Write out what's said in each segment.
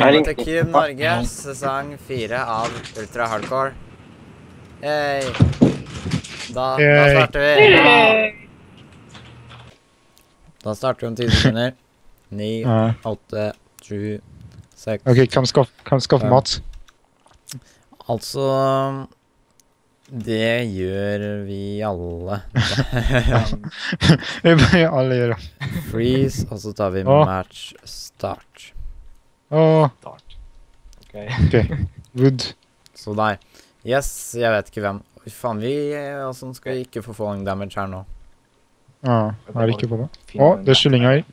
Velkommen til Cube Norge, sesong fire av Ultra Hardcore. Hey. Da, da starter vi. Da starter vi om ti sekunder. Ni, åtte, sju, seks OK, hvem skaffer Ja. mat? Altså Det gjør vi alle. Alle gjør det. Freeze, og så tar vi match start. Åh, Start. Ok. OK. Wood. Så der. Yes, jeg vet ikke hvem. Faen, vi eh, altså, skal ikke få falling damage her nå. Ja, jeg er ikke på det. Å, oh, det er kyllinga i.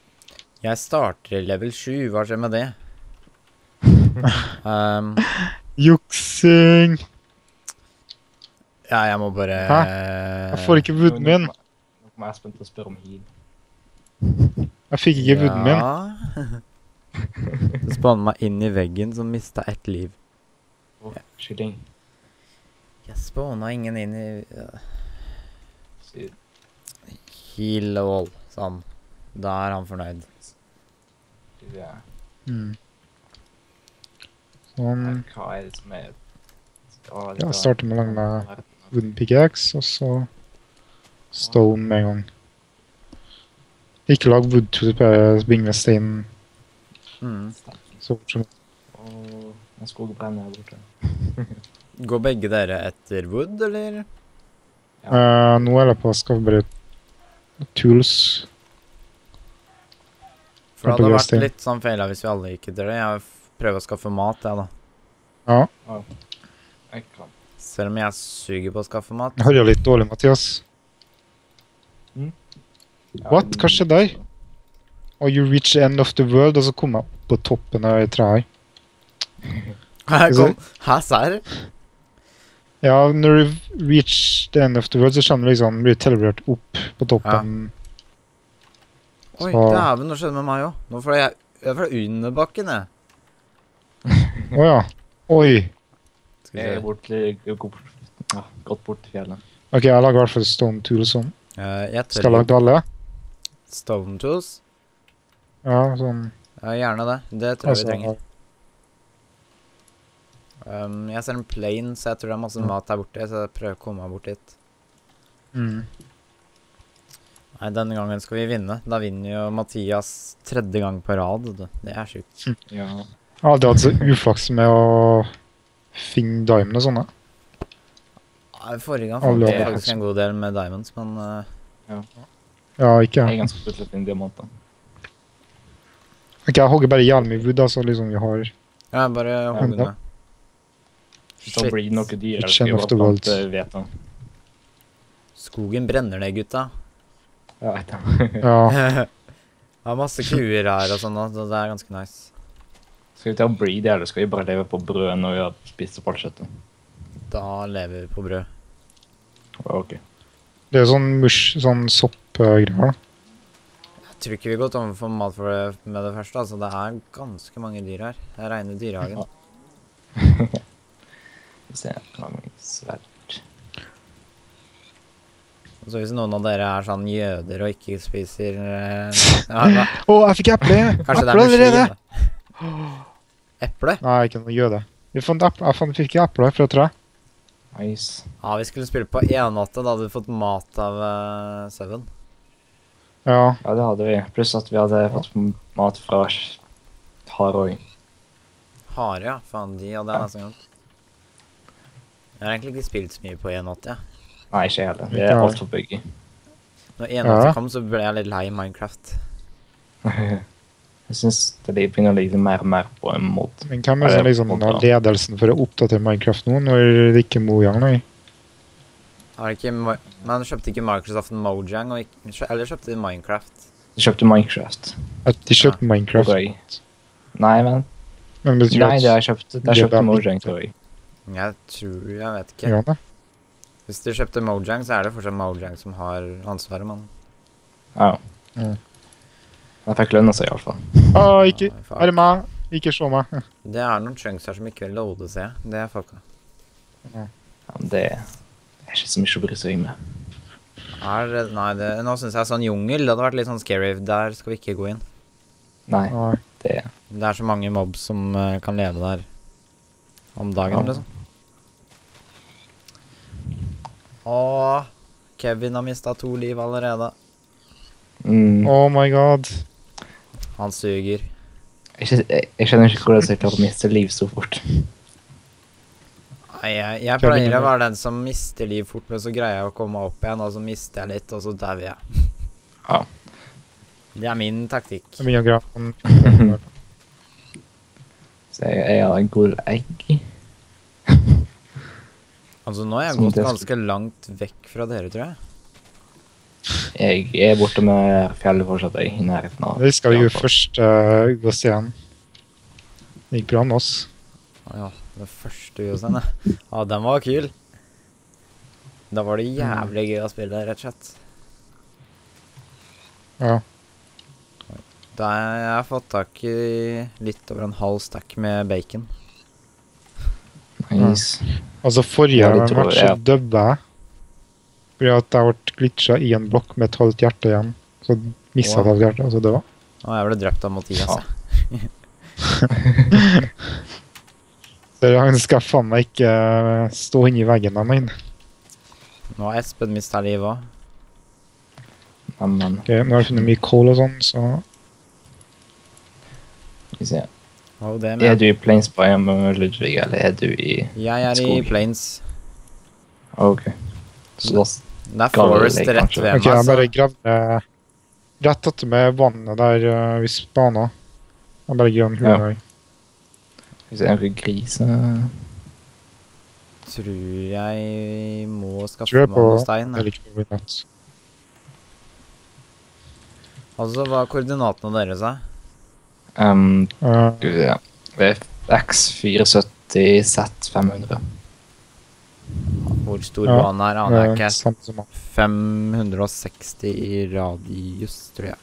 Jeg starter i level 7. Hva skjer med det? Um, Juksing! ja, jeg må bare Hæ? Jeg får ikke wooden min. Nå kommer Espen til å spørre om heal. Jeg fikk ikke wooden min. Ja. Det spånet meg inn i veggen, som mista ett liv. Å, Kylling. Jeg spåna ingen inn i the wall, sa han. Da er han fornøyd. Ja. Mm. Sånn. Hva er det som er Ja, starter med å med wooden pickaxe, og så stone med en gang. Ikke lag wood to bare bygge med stein. Mm. Og en skog brenner her borte. Går begge dere etter wood, eller? Eh, Nå er det på bare tools. For det hadde vært litt sånn feila hvis vi alle gikk etter det. Jeg prøver å skaffe mat, jeg, da. Ja, Jeg kan. Selv om jeg suger på å skaffe mat. jeg hører litt dårlig, Mathias. Ja, What? Hva skjedde der? Og you reach the end of the world, og så kom jeg opp på toppen av et tre her. Kom Hæ, serr? Ja, når du reach the end of the world, så skjønner du liksom, blir teleportert opp på toppen. Oi, Så- dæven, nå skjedde det med meg òg. Nå får jeg Jeg er fra under bakken, jeg. Å ja. Oi. Skal Jeg vi se. bort til, ja, gått bort til fjellet. OK, jeg lager i hvert fall stone tools sånn. Uh, jeg Skal jeg lage alle? Stone tools. Ja, sånn. Ja, gjerne det. Det tror jeg Altså, vi trenger. Um, jeg ser en plane, så jeg tror det er masse Mm. mat der borte. Så jeg prøver å komme meg bort dit. mm. Nei, denne gangen skal vi vinne. Da vinner jo Mathias tredje gang på rad. Det er sjukt. Ja. Jeg har aldri hatt så uflaks med å finne diamond og sånne. Nei, Forrige gang fant jeg faktisk en god del med diamonds, men uh, Ja, ikke Jeg er ganske å finne diamanter. Ok, jeg hogger bare jævlig da, wood, altså liksom vi har ja, bare hogg ned. Så blir det noe dyr, jeg of the world. plante hvete. Skogen brenner ned, gutta. Ja, jeg vet det. Ja. Det er masse kuer her og sånn, så det er ganske nice. Skal vi ta og breede, eller skal vi bare leve på brød når vi har spist opp alt kjøttet? Da lever vi på brød. Ok. Det er sånn mush, sånn soppgreier. Tror ikke vi går tom for mat for det med det første. altså Det er ganske mange dyr her. Det er reine dyrehagen. Vi ser lang sverd. Og så hvis noen av dere er sånn jøder og ikke spiser eh, ja, Å, jeg fikk eple! Kanskje Eple er allerede! Eple? Nei, ikke noe jøde. Vi fant eple, jeg fant, fikk eple fra et tre. Nice. Ja, vi skulle spille på 1-8. Da hadde vi fått mat av uh, Seven. Ja. Ja, det hadde vi. Pluss at vi hadde fått mat fra Harøy. Hare, ja. Faen, de hadde jeg nesten glemt. Jeg har egentlig ikke spilt så mye på 1-8. Ja. Nei, ikke jeg heller. Det er alt altfor buggy. Når 1-8 Ja. kom, så ble jeg litt lei Minecraft. Jeg syns det begynner å ligge mer og mer på en måte. Men hvem er som det liksom har ledelsen for å oppdatere Minecraft nå, når det ikke er Mojang nei? Har ikke, men kjøpte ikke Microsoft Mojang, og ikke, eller kjøpte de Minecraft? De kjøpte Minecraft. At de kjøpte Minecraft. Tror jeg. Nei, men Men Nei, de har kjøpt. de det har kjøpt er Mojang, tror jeg. Jeg tror Jeg vet ikke. Ja. Hvis de kjøpte Mojang, så er det fortsatt Mojang som har ansvaret, mann. Ja. Mm. Jeg fikk lønna seg, iallfall. Ah, ikke. Er det meg? Ikke se meg. Det er noen chunks her som ikke vil loade, seg. Det er fucka. Ja, men det det er ikke så mye å bry seg med. Er Nei, det, nå syns jeg sånn jungel Det hadde vært litt sånn scary. Der skal vi ikke gå inn. Nei, det Det er så mange mobs som uh, kan leve der om dagen, Ja. liksom. Åh, Kevin har mista to liv allerede. Mm. Oh my god. Han suger. Jeg, jeg, jeg skjønner ikke hvordan jeg klarer å miste liv så fort. Nei, jeg, jeg pleier å være den som mister liv fort, men så greier jeg å komme opp igjen, og så mister jeg litt, og så dauer jeg. Ja. Det er min taktikk. Det er min grave. Så jeg, jeg har en god egg. Altså, nå har jeg gått ganske langt vekk fra dere, tror jeg. Jeg er borte med fjellet fortsatt, jeg, i nærheten av. Vi skal jo først uh, gå oss igjen. Det gikk bra med oss. Ah, ja, det første Jostein, ja. Ja, den var kul. Da var det jævlig gøy å spille, rett og slett. Ja. Da har jeg fått tak i litt over en halv stack med bacon. Nice. Altså, forrige Ja, match jeg, ja. jeg. Fordi at jeg ble glitcha i en blokk med et halvt hjerte igjen. Så mista jeg et halvt hjerte, og så døde jeg. Å, jeg ble drept av Mathias. Jeg. Så han skal faen meg ikke eh, stå inni veggen av meg. Nå har Espen mista livet òg. Men, men, Ok, nå har jeg funnet mye kål og sånn, så skal vi se. Oh, det Er med. du i Plains Biome, Ludvig, eller er du i Jeg er i skog? Plains. OK. Så da Det er Forest det rett kanskje? ved Ok, jeg meg. bare så gravde rett etter med vannet der uh, vi spana. Jeg bare gravde en hule Ja. der. Skal vi se, gris griser tror jeg må skaffe jeg meg noe stein. jeg. Natt. Altså, hva er koordinatene deres, da? um, Skal vi se. Det er X470 Z500. Hvor stor Ja, banen er, aner jeg ikke. samme som meg. 560 i radius, tror jeg.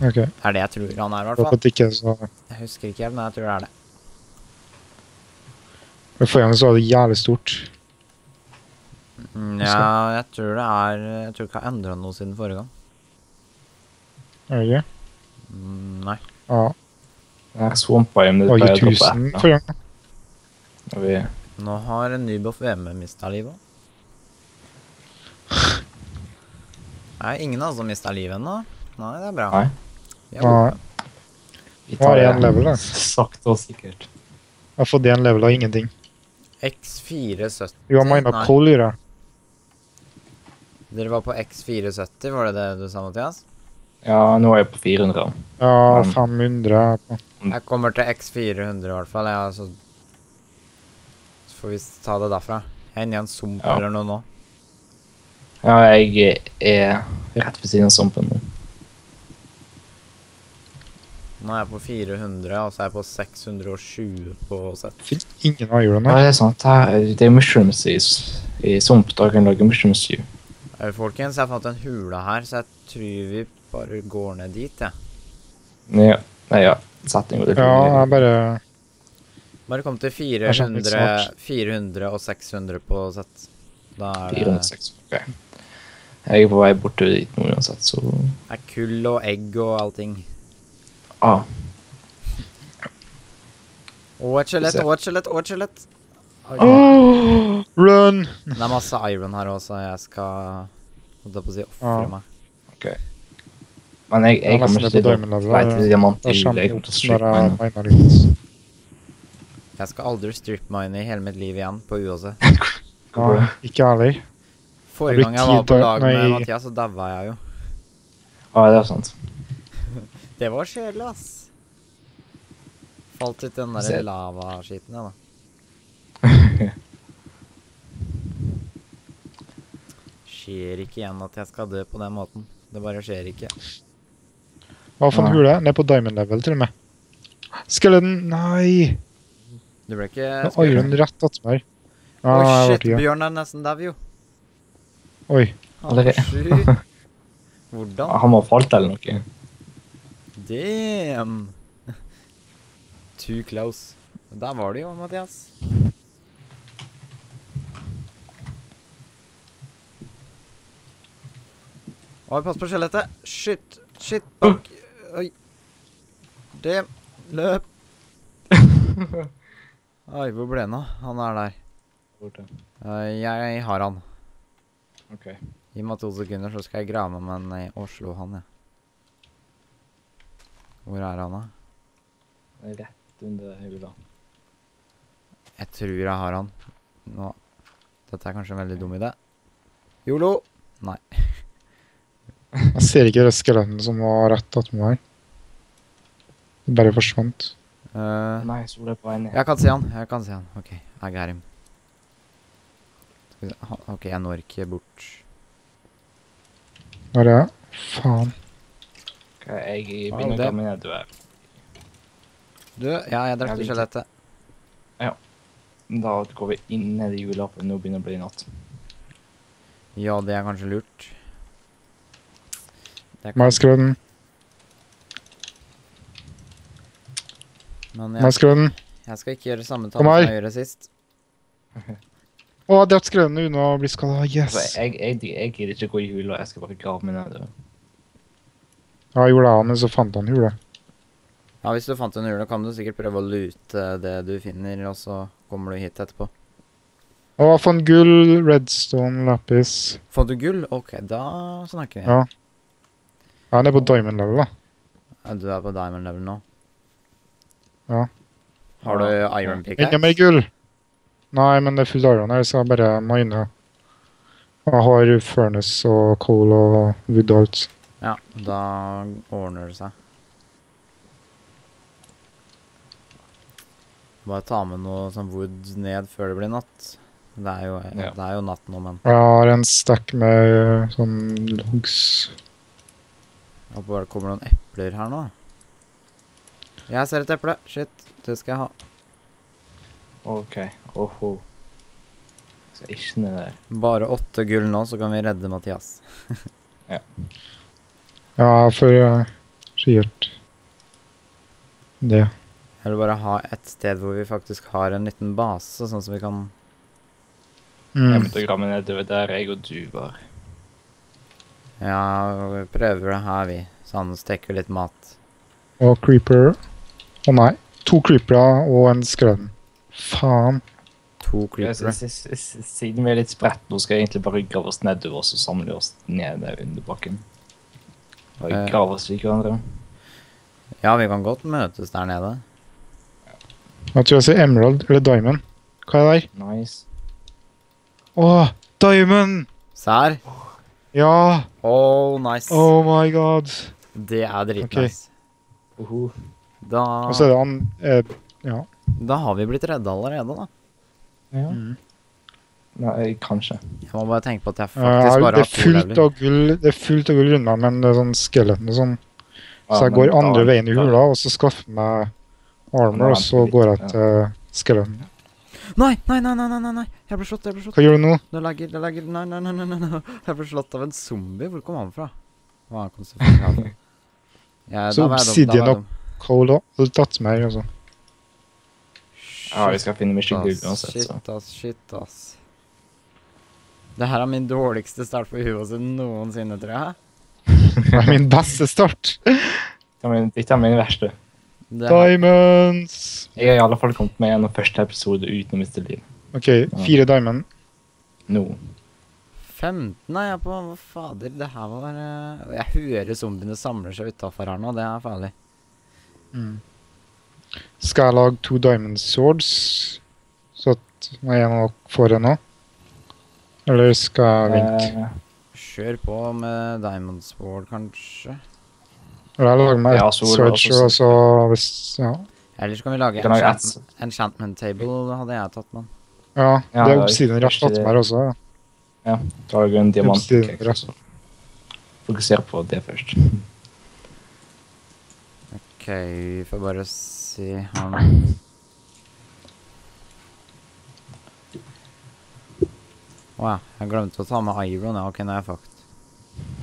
Ok, Er det jeg tror han er, i hvert håper fall. at ikke så Jeg husker ikke helt, men jeg tror det er det. Men Forrige gang så var det jævlig stort. Mm, Ja, jeg tror det er Jeg tror ikke jeg har endra noe siden forrige gang. Er det ikke? Mm, nei. Ja, Det er Swamp Biome. det Det var 1000 etter. forrige gang. Vi- Nå har Nyboff VM mista livet. Nei, ingen av oss har mista livet ennå. Nei, det er bra. Nei. Vi er Nei. Er tar én level, da. Sakte og sikkert. Jeg har fått én level av ingenting. X470 Jo, jeg mener gjør. Dere var på X470, var det det du sa, Mathias? Ja, nå er jeg på 400. Ja, Men- 500 på. Jeg kommer til X400 i hvert fall. Ja, så så får vi ta det derfra. Jeg er inne i en sump Ja. eller noe nå. Ja, jeg er rett ved siden av sumpen nå. Nå er jeg på 400, og så er jeg på 620 på sett. Ingen ingen avgjørende. Ja, det er sant. Her, er- det er mushrooms i, i sump. Da kan lage mushroom stew. Folkens, jeg fant en hule her, så jeg tror vi bare går ned dit, jeg. Ja, nei, ja. Setting og det Ja, jeg bare Bare kom til er sånn litt 400, 400 og 600 på sett. Da er det, 400, 600, Ok. Jeg er på vei bort til dit nå uansett, så Det er kull og egg og allting. Ah, Og et skjelett, og et skjelett, og et skjelett. Oi. Åh, Run! Det er masse iron her også, jeg skal holdt jeg på å si ofre ah. meg. Men jeg, Jeg er kommer ikke til på å til diamant i jeg kommer til å når mine. Jeg skal aldri strip-mine i hele mitt liv igjen på UHC. Ja, ikke jeg heller. Forrige gang jeg var på lag med. Mathias, så daua jeg jo. Ja, det er sant. Det var kjedelig, ass. Falt ut den der lavaskiten, ja da. Skjer ikke igjen at jeg skal dø på den måten. Det bare skjer ikke. Hva for en hule? Ned på diamond level, til og med. Skeleton! Nei! Du ble ikke Nå er den rett attmed meg. Ja, Oi, shit. Bjørn er nesten dau, jo. Oi. Er Allerede. Hvordan? Han må ha falt eller noe. Damn! Too close. Der var du jo, Mathias. Oi, pass på skjelettet. Shit, shit, bak. Oi. Damn! løp! Oi, hvor ble han av? Han er der. Borte. Eh, jeg har han. OK. Gi meg to sekunder, så skal jeg grave meg ned og slå han, jeg. Hvor er han, da? Rett under hula. Jeg tror jeg har han. Nå Dette er kanskje en veldig dum idé. Yolo! Nei. Jeg ser ikke det skeletten som var rett attmed meg. Det bare forsvant. Uh, Nei, sola er på vei ned. jeg kan se han. Jeg kan se han. OK, jeg er him. OK, jeg når ikke bort. Hva er det? Faen. Jeg begynner å det- komme nedover. Du, ja, jeg Jeg drepte vet. Ja. Da går vi inn ned i jula, for nå begynner det å bli natt. Ja, det er kanskje lurt. Det Meg skrev den. Jeg, jeg skal ikke gjøre samme tall som jeg gjorde sist. Å, det har skrevet den unna å bli skada. Yes! Altså, jeg, jeg, jeg gidder ikke gå i jula, jeg skal bare grave meg nedover. Ja, gjorde det, men så fant han hulet. Ja, Hvis du fant en hule, kan du sikkert prøve å lute det du finner, og så kommer du hit etterpå. Å, jeg fant gull, redstone, lapis. Fant du gull? OK, da snakker vi. Ja. Ja, han er på diamond level, da. Ja, Du er på diamond level nå. Ja. Har du iron iron Enda mer pickaxe? gull! Nei, men det er fullt iron her, så jeg bare miner. Jeg har furnace og coal og wood og alt. Ja, da ordner det seg. Bare ta med noe sånn wood ned før det blir natt. Det er jo, Ja. det er jo natt nå, men Jeg har en stack med sånn logs. Og bare kommer det noen epler her nå. Jeg ser et eple. Shit, det skal jeg ha. OK. Oho. Så ikke ned der. Bare åtte gull nå, så kan vi redde Mathias. Ja, for uh, sikkert det. Eller bare ha et sted hvor vi faktisk har en liten base, sånn som vi kan Jeg Mm. begynte å grave nedover der jeg og du var. Ja, vi prøver det her, vi. Sånn steker vi litt mat. Og creeper. Å nei. To creepere og en skrønn. Faen. To Ja, creepere. Siden vi er litt spredt nå, skal jeg egentlig bare grave oss nedover og samle oss ned der under bakken. Og Eh. hverandre. Ja, vi kan godt møtes der nede. Jeg tror jeg sier emerald eller diamond. Hva er det der? Nice. Å, diamond! Sær. Ja! Oh, nice. Oh my god. Det er dritnice. Uhu. Da, Og så er det han eh, Ja. da har vi blitt redda allerede, da. Ja. Mm. Nei, kanskje. Jeg må bare tenke på at jeg faktisk faktisk bare det er har to fullt leveler. av gull Det er fullt av gull rundt meg, men det er sånn skeletten og sånn. Ja, Så jeg går da- andre veien i hula, og så skaffer meg armor, og så går jeg til skeleton. Nei, nei, nei, nei, nei, nei, nei. Jeg ble slått, jeg ble slått. Hva gjør du nå? Det legger, det legger, Nei, nei, nei, nei, nei, nei. Jeg ble slått av en zombie. Hvor kom han fra? Hva er kom selvfølgelig herfra. Ja, Så da da obsidian og- og alt tatt med altså. Ja, vi skal finne mye gull uansett, så. Shit, ass, shit, ass. Det her er min dårligste start på huet sin noensinne, tror jeg. Det er min beste start. Dette er min- er verste. Det her, Diamonds! Jeg har i alle fall kommet med gjennom første episode uten å miste liv. OK, fire diamond. Nå. 15 er jeg på. Hva fader, det her var eh, Jeg hører zombiene samler seg utafor her nå. Det er farlig. Skal jeg lage to diamond swords, så at jeg av får en òg? Eller skal Vink? Eh, Kjør på med Diamond Sword, kanskje. Eller lager meg Ja, sword, og så hvis Ja. Eller så kan vi lage kan lage enchantment table, hadde jeg tatt med. ja Ja, det er oppsiden obsidian kanskje attmed her også. Ja. Da lager vi en diamant. Obsidian, Fokuser på det først. OK, vi får bare se her Å ja, jeg glemte å ta med iron. Ja, OK, nå er jeg fucked.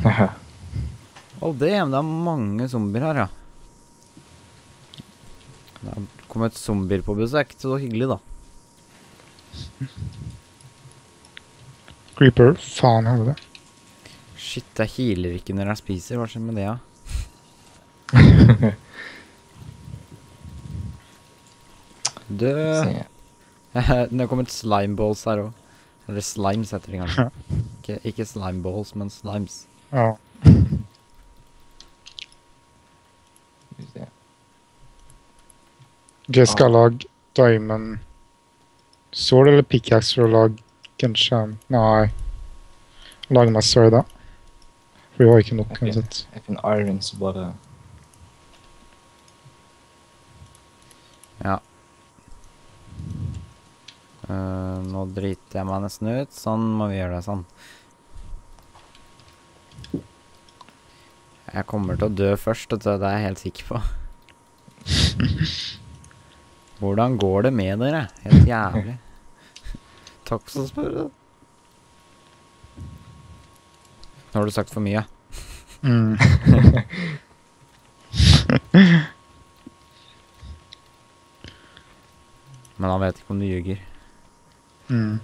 Oh, damn, det er mange zombier her, ja. Det har kommet zombier på besøk. Så hyggelig, da. Creeper. Faen helvete. Shit, jeg healer ikke når jeg spiser. Hva skjer med det, da? Ja? Se. det er kommet slimeballs her òg. Eller slimes heter det kanskje. ikke, ikke slimeballs, men slimes. Ja. Skal vi se. Ok, skal jeg lage diamond sword eller pickaxe for å lage kanskje Nei. Lage meg sword, da. For vi har ikke nok, Ok. uansett. Jeg finner iron, så bare Ja. Eh, nå driter jeg meg nesten ut. Sånn må vi gjøre det sånn. Jeg kommer til å dø først, det er jeg helt sikker på. Hvordan går det med dere? Helt jævlig. Takk som spør. Nå har du sagt for mye. Mm. Men han vet ikke om du ljuger. Mm.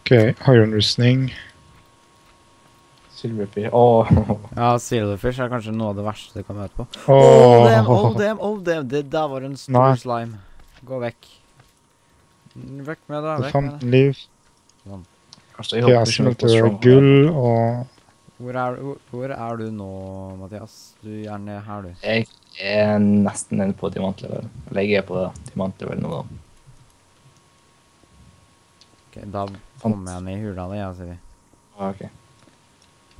OK, iron-rustning. Silverfish Åh, Ja, Silverfish er kanskje noe av det verste du kan møte på. Oh, damn, oh, damn, oh, damn. Det der var en stor Nei. slime. Gå vekk. Vekk med det Vekk med. 15 liv. Altså, jeg håper ikke noe på smelter gull og Hvor er, hvor, hvor er du nå, Mathias? Du er nede her, du. Jeg er nesten nede på diamantlevel. Eller jeg er på diamantlevel nå, da. Da kommer jeg ned i hula di, vi. Ah, ok.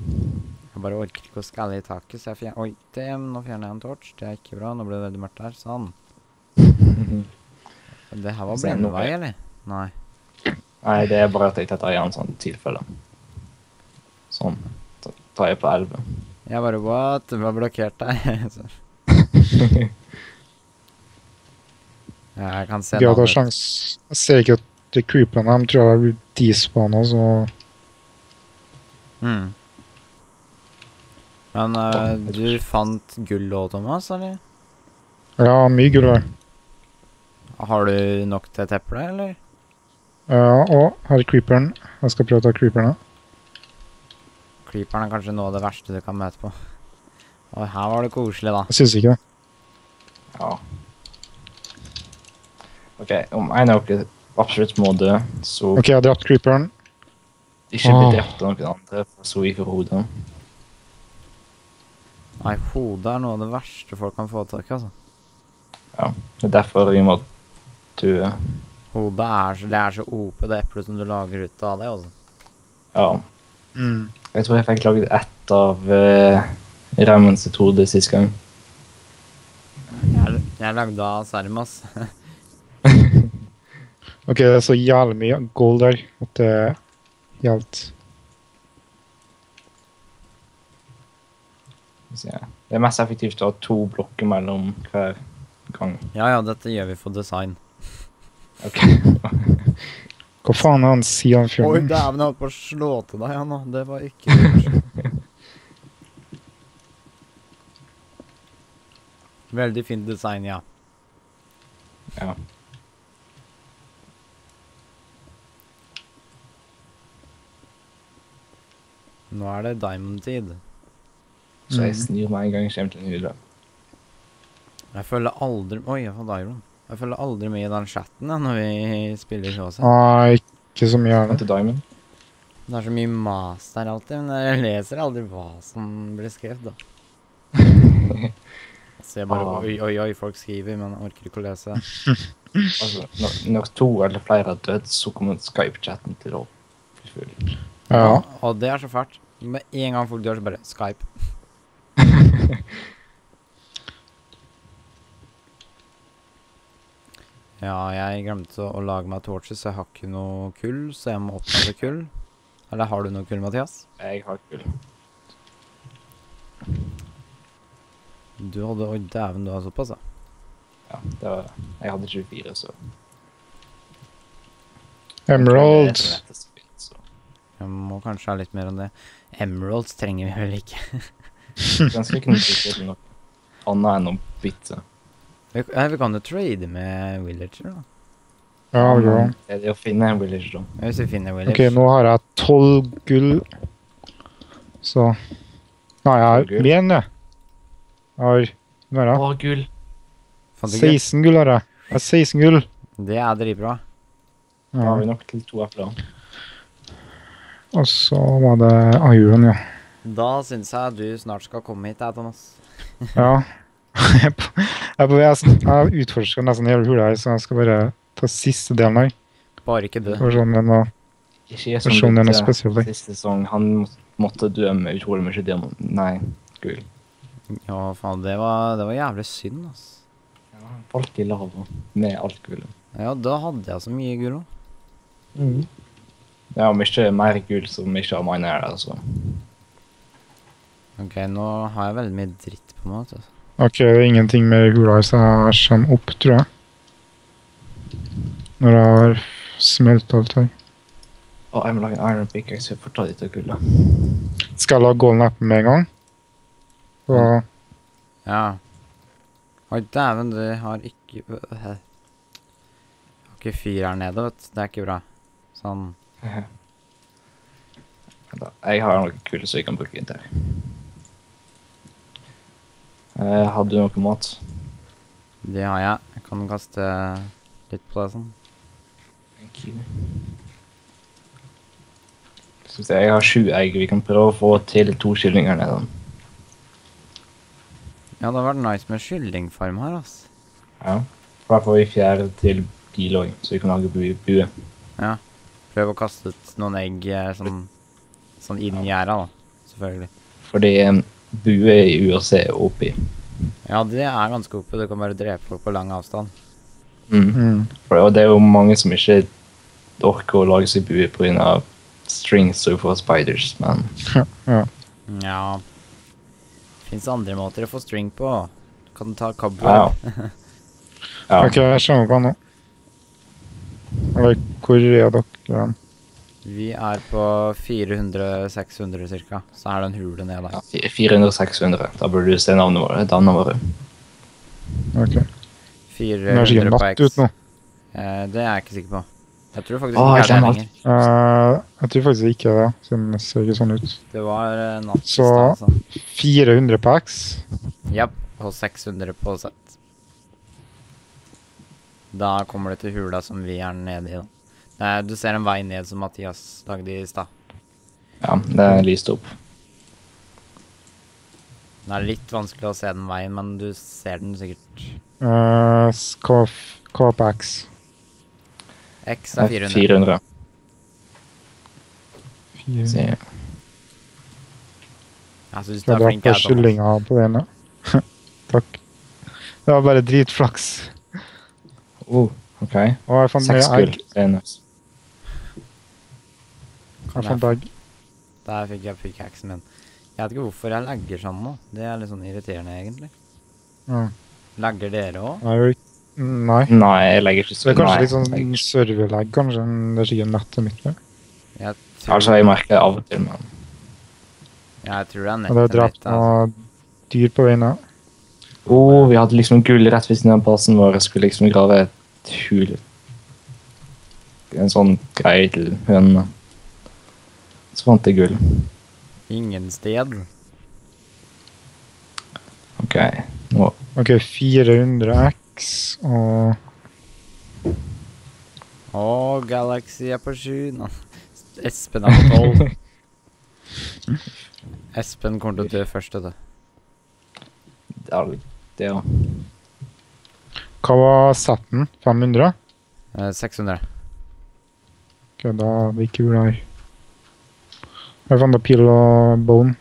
Jeg bare orker ikke å skalle i taket, så jeg fjerner Oi, det, nå fjerner jeg en torch. Det er ikke bra. Nå ble det veldig mørkt der. Sånn. Det her var blendevei, er- eller? Nei. Nei, det er bare at jeg tar i en sånn tilfelle. Sånn. Da tar jeg på 11. Jeg bare What? Du var blokkert der. Ja, jeg kan se Vi hadde sjans Jeg ser ikke at de creeperne de tror jeg blir despawna, så Mm. Men uh, du fant gull òg, Thomas, eller? Ja, mye gull her. Har du nok til et eple, eller? Ja, og her er creeperen. Jeg skal prøve å ta creeperne. Creeperen er kanskje noe av det verste du kan møte på. Og her var det koselig, da. Jeg syns ikke det. Ja. OK, om en dere absolutt må dø, så OK, jeg har dratt creeperen. ikke bli drept av noen andre, for så gikk hodet. Nei, hodet er noe av det verste folk kan få tak i, altså. Det er derfor vi må dø. Hodet er så, det er så OP, det eplet som du lager ut av det, altså. Ja. Mm. Jeg tror jeg fikk laget ett av uh, Raymond sitt hode sist gang. Jeg, jeg lagde av Sermas. OK, det er så jævlig mye gold der at det gjaldt. Det er mest effektivt å ha to blokker mellom hver gang. ja, ja, dette gjør vi for design. Ok. Hva faen er han sier han Oi, dæven, jeg holdt på å slå til deg, han. nå. Det var ikke. Veldig fint design, ja. ja. Nå er det diamond-tid. Så jeg Mhm. snur meg en gang jeg kommer til en hule. Jeg følger aldri Oi, jeg fant iron. Jeg følger aldri med i den chatten da, når vi spiller KC. Nei, ikke så mye annet. Til Diamond. Det er så mye mas der alltid, men jeg leser aldri hva som blir skrevet, da. Jeg ser bare Ah. oi, oi, oi, folk skriver, men jeg orker ikke å lese. Altså, når, når to eller flere har dødd, så kommer Skype-chatten til å bli full. Ja. Og det er så fælt. Med en gang folk dør, så bare Skype. ja, jeg glemte å, lage meg torches, så jeg har ikke noe kull, så jeg må oppnå kull. Eller har du noe kull, Mathias? Jeg har kull. Du hadde Oi, dæven, du har såpass, ja. Ja, det var Jeg hadde 24, så Emerald. Det er det retteste spill, så. Jeg må kanskje ha litt mer enn det. Emeralds trenger vi vel ikke. Ganske til noe annet enn å bytte. Vi, ja, vi kan jo trade med villager, da. Ja, bra. Det er det å finne en Willager da. Hvis vi finner OK, nå har jeg tolv gull. Så Nei, jeg har mer enn det. Jeg har Hva er det? Å, gull! Fant du ikke? 16 gull har jeg. Jeg har 16 gull. Det er dritbra. Da har vi nok til to epler. Og så var det iron, ja. Da syns jeg du snart skal komme hit, jeg, Thomas. Ja. Jeg er på- jeg er på. Jeg jeg utforsker nesten hele hula her, så jeg skal bare ta siste delen her. Bare ikke du. For sånn en, var Ikke jeg sånn en og spesielt. Siste sesong, han måtte dømme utrolig mye diamant. Nei, gull. Ja, faen, det var, det var jævlig synd, ass. Ja, han falt i lava med alt gullet. Ja, da hadde jeg så mye gull òg. Det er mye mer gull som ikke har mine her, altså. OK, nå har jeg veldig mye dritt på meg. måte. du. Ok, det er ingenting mer hula her, så jeg opp, tror jeg. Når jeg har smelt alt her. Å, jeg må lage en iron pickaxe, jeg får ta dette gullet. Skal jeg la golden apple med en gang? Så Ja. Oi, dæven, du har ikke Jeg har ikke fyr her nede, vet du. Det er ikke bra. Sånn. Jeg har noe gull så jeg kan bruke inntil. Eh, hadde du noe mat? Det har jeg. Jeg kan kaste litt på deg sånn. Thank you. Vi se, jeg har sju egg. Vi kan prøve å få til to kyllinger nede. Ja, det hadde vært nice med kyllingfarm her, ass. Ja. For da får vi fjerde til bil òg, så vi kan lage bue. Ja. Prøv å kaste ut noen egg sånn, sånn inn i gjerda, da. Selvfølgelig. Fordi um, bue i USA er OP. Ja, det er ganske oppe. Du kan bare drepe folk på lang avstand. Mm. mm. For, og det er jo mange som ikke orker å lage seg bue pga. strings og for spiders, men Ja. Ja. Fins andre måter å få string på. Du kan ta ja. cobweb. ja. Ok, jeg skjønner hva nå. Eller hvor er dere? Vi er på 400-600 cirka. Så er det en hule ned der. Ja, 400-600. Da burde du se navnet vårt. Navnet vårt. Ok. Nå er 400 sikkert på natt ut nå. Eh, det er jeg ikke sikker på. Jeg tror faktisk Åh, ikke det er det lenger. Uh, jeg tror faktisk ikke det, siden det ser ikke sånn ut. Det var uh, natt Så- altså. 400 packs. Japp, og 600 på Z. Da kommer det til hula som vi er nede i, da. Du ser en vei ned som Mathias lagde i stad. Ja, det er lyst opp. Det er litt vanskelig å se den veien, men du ser den sikkert. Uh, hva på X er 400. 400. Fire. Se. Jeg synes du er flink, på jeg, Thomas. kyllinga på det ene. Takk. Det var bare dritflaks. Oh, OK. Og jeg fant Seks gull. Egg. en egg. Der fikk jeg pickaxen min. Jeg vet ikke hvorfor jeg lagger sånn nå. Det er litt sånn irriterende, egentlig. Mm. Lagger dere òg? Nei, Nei. Nei, jeg legger ikke Det er kanskje nei, litt sånn legger serverlag, kanskje. Det er sikkert nettet mitt. Ja. Jeg, tror- Altså, jeg merker det av og til, men jeg tror det er Og det er nettet drept noen Altså. dyr på veien. ja. oh, vi hadde liksom gull rett ved siden av plassen vår. Jeg skulle liksom grave et hul. En sånn greie til hønene. Så fant jeg gull. Ingen sted. OK. Nå OK, 400 X og Å, Galaxy er på sju. Nå. Espen er på tolv. Espen kommer til å dø først, vet du. det er det, ja. Hva var setten? 500? Eh, 600. Ok, da er det ikke bra her. Fant da pil og bone.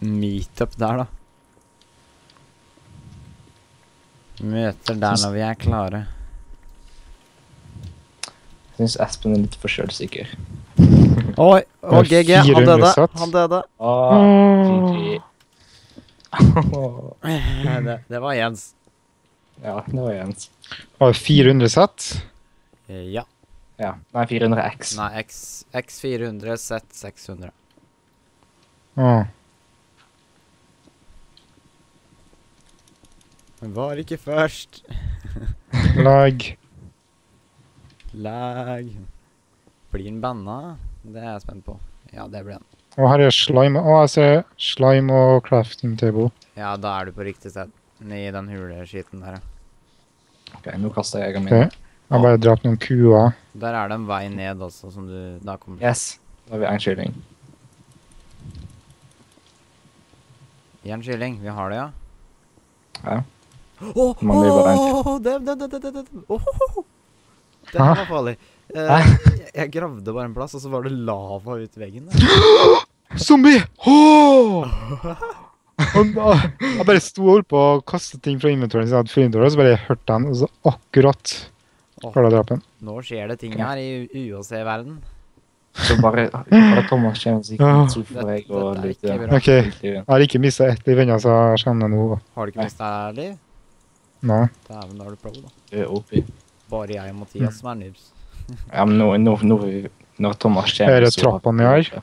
Meetup der, da. Møter der når vi er klare. Jeg syns Espen er litt for sjølsikker. Oi! Er GG. Han døde. Han døde. Ah, det, det var Jens. ja, det var Jens. Var det 400 sett? Eh, Ja. Ja. Nei, 400X. Nei, X, X400, Z 600. Ah. Var ikke først. Lag. Lag. Blir den banna? Det er jeg spent på. Ja, det blir den. Og her er slime. Å, jeg ser slime og crafting table. Ja, da er du på riktig sted. I den huleskiten der, ja. Ok, nå kaster jeg egen mine. min. Jeg har bare dratt noen kuer. Der er det en vei ned også, som du Da kommer Yes. Da har vi en kylling. En kylling. Vi har det, ja. Ja. Åh, Man blir bare åh, det, det, det, det, det, Oh, Åh, Det Hæ? var farlig. Uh, jeg, jeg gravde bare en plass, og så var det lava ut veggen. der. Zombie! Han jeg bare sto og holdt på å kaste ting fra inventoren og så bare hørte han, og så akkurat Den. nå skjer det ting her i UHC-verden. Så bare, bare Thomas kommer sikkert så får jeg Dette- å dette er lytte. ikke bra. Ok, jeg har ikke mistet ett liv ennå, så jeg kjenner nå Har du ikke mista mista liv? Nei. Dæven, da er du pro, da. Du er oppi. Bare jeg og Mathias som er noobs. Ja, men nå, nå, nå når Thomas kommer Er det trappene jeg har?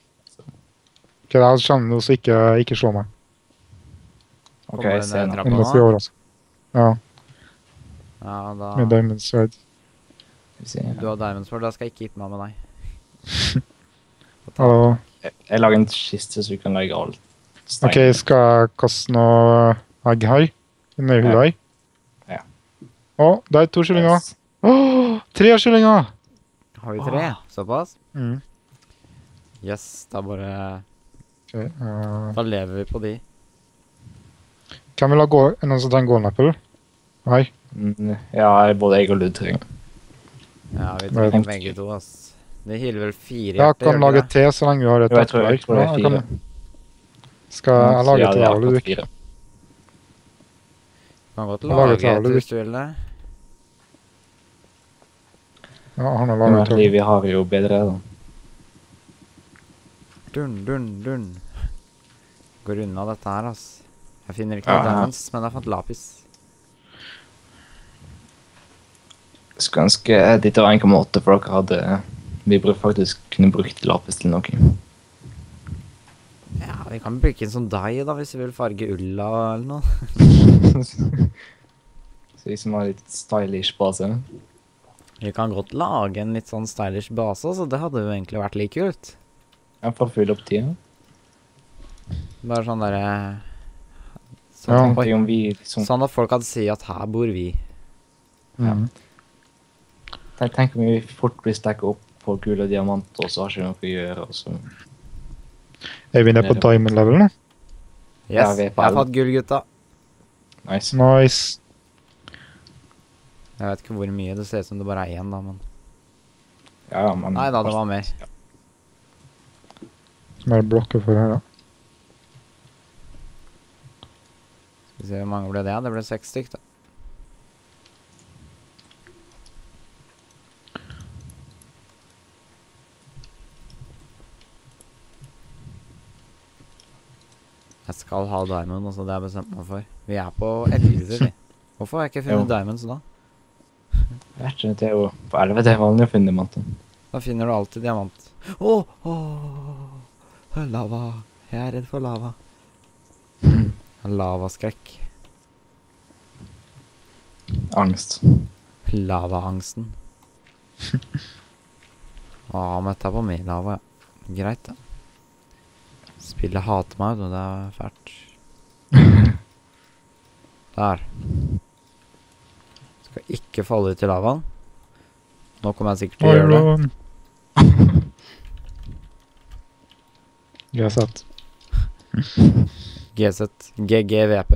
Ok, jeg kjenner nå, så ikke, ikke slå meg. Ok, jeg ser nå. Ja, Ja, da med Diamond Sword. Vi ja. Du har Diamond Sword, da skal jeg ikke gitte meg med deg. Hallo. Jeg, jeg lager en kiste så vi kan legge alt. stein. ok, skal jeg kaste noe egg her? Inni Ja. her? Ja. Å, der er to kyllinger. Yes. Oh, tre kyllinger! Har vi tre? Såpass? Mm. Yes, da bare okay, uh... Da lever vi på de. Hvem vil ha gå, noen som trenger golden apple? Nei. Mm, Ja, både jeg og Lud trenger. Ja, vi trenger begge to, ass. Det hyler vel fire Jeg hjerter, kan gjør lage te så lenge vi har et nettverk. jeg jeg jeg kan- Skal jeg lage ja, til akkurat Ludvig? fire. Kan godt lage et hvis du vil det. Ja, han har laget til vi har, jo bedre. da. Dun, dun, dun. Går unna dette her, ass. Jeg finner ikke Ja, noe ja. diamonds, men jeg fant lapis. Skulle ønske dette var 1,8, for dere hadde Vi burde faktisk kunne brukt lapis til noe. Ja, vi kan bruke en sånn dye, da, hvis vi vil farge ulla eller noe. Så de som har litt stylish base. Vi kan godt lage en litt sånn stylish base, så det hadde jo egentlig vært like kult. Ja, for å fylle opp tida. Bare sånn derre sånn, ja, vi liksom sånn at folk hadde si at her bor vi. Mm. Tenk, tenker vi fort blir stekket opp på gull og diamant, og så har ikke noe å gjøre. Og så. Er vi nede på diamond level nå? Ja, Yes, vi er jeg har fått gull, gutta. Nice. Nice. Jeg vet ikke hvor mye, det ser ut som det bare er én, da, men Ja, ja, men Nei da, det var mer. Ja. Mer blokker for her, da. Skal vi se hvor mange ble det? Det ble seks stykk, da. Jeg skal ha diamond, altså. Det har jeg bestemt meg for. Vi er på elleve, vi. Hvorfor har jeg ikke funnet Jo. diamonds da? Vet ikke, det er jo På 11 det er vanlig å finne diamanter. Da finner du alltid diamant. Å! Åh, lava. Jeg er redd for lava. Lavaskrekk. Angst. Lavaangsten. Å, møtte jeg på mer lava, ja. Greit, da. Spillet hater meg, og det er fælt. Der. Skal ikke falle ut i lavaen. Nå kommer jeg sikkert til å gjøre det. GZ. GZ. GGVP.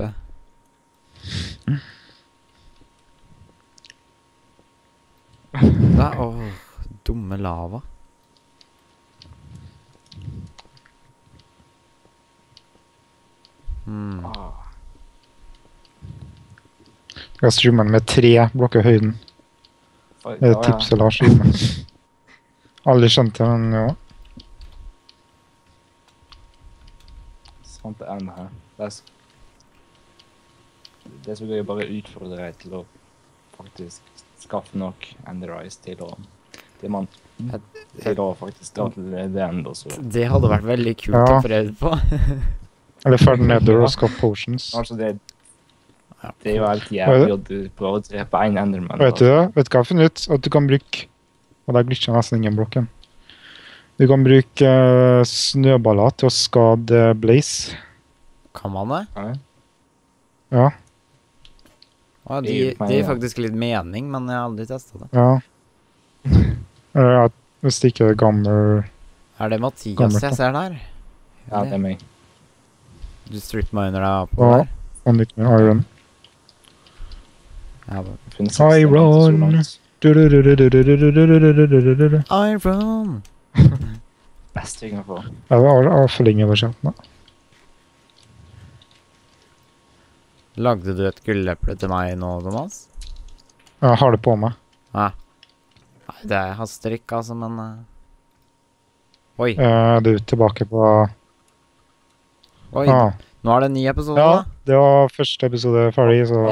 Der, åh, dumme lava. Hmm. Jeg har streamen med tre blokker høyden. Oi, Det er tipset Lars gir meg. Aldri skjønt det, men ja. Til enden her. Det er, så det som gøy, bare utfordre deg til å faktisk skaffe nok Enderize til å diamant. Til å faktisk dra til det enda så Det hadde vært veldig kult Ja. å prøve på. Eller ferdig nedover og skaffe potions. Altså, det, det er jo helt jævlig at du prøver å drepe én Enderman. Vet du det? Vet du hva jeg har funnet ut? At du kan bruke Og der glitcha nesten ingen blokken. Du kan bruke uh, snøballer til å skade Blaze. Kan man det? Ja. Ja. Å, Det de, gir gir faktisk litt mening, men jeg har aldri testa det. Ja. Eh, hvis det ikke er gammel Er det Mathias Gammelt, jeg ser der? Ja, det er meg. Du strippa under deg på ja, der? litt mer iron. Iron. Iron. Best ting å få. Ja, det var altfor lenge på chatten. Lagde du et gulleple til meg nå, Thomas? Jeg har det på meg. Ja. Nei, det haster ikke, altså, men Oi. Du er tilbake på oi. ah. Nå er det en ny episode, Ja, da. det var første episode ferdig, så.